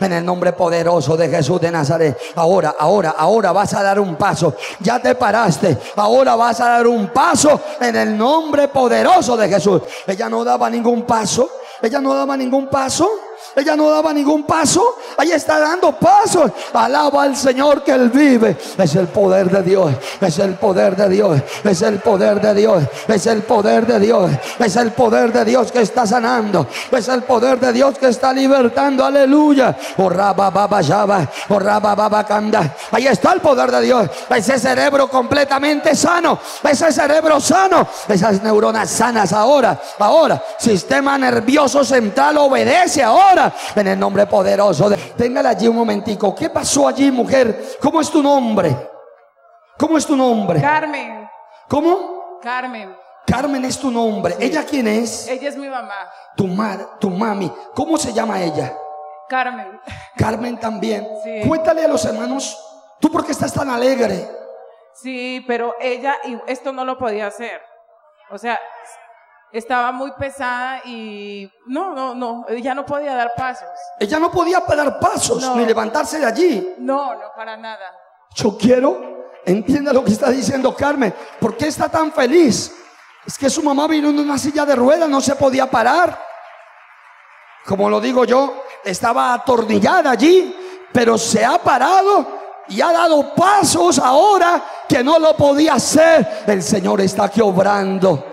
en el nombre poderoso de Jesús de Nazaret. Ahora, ahora, ahora vas a dar un paso. Ya te paraste. Ahora vas a dar un paso en el nombre poderoso de Jesús. Ella no daba ningún paso. Ella no daba ningún paso. Ella no daba ningún paso. Ahí está dando pasos. Alaba al Señor que Él vive. Es el poder de Dios. Es el poder de Dios. Es el poder de Dios. Es el poder de Dios. Es el poder de Dios que está sanando. Es el poder de Dios que está libertando. Aleluya. Ahí está el poder de Dios. Ese cerebro completamente sano. Ese cerebro sano. Esas neuronas sanas ahora. Ahora. Sistema nervioso central obedece ahora en el nombre poderoso. De... Téngala allí un momentico. ¿Qué pasó allí, mujer? ¿Cómo es tu nombre? ¿Cómo es tu nombre? Carmen. ¿Cómo? Carmen. Carmen es tu nombre. ¿Ella quién es? Ella es mi mamá. Tu madre, tu mami. ¿Cómo se llama ella? Carmen. Carmen también. Cuéntale a los hermanos, ¿tú por qué estás tan alegre? Sí, pero ella esto no lo podía hacer. O sea, estaba muy pesada y no, no, no, ella no podía dar pasos. Ella no podía dar pasos ni levantarse de allí. No, no, para nada. Yo quiero, entienda lo que está diciendo Carmen, ¿por qué está tan feliz? Es que su mamá vino en una silla de ruedas, no se podía parar. Como lo digo yo, estaba atornillada allí, pero se ha parado y ha dado pasos ahora que no lo podía hacer. El Señor está aquí obrando.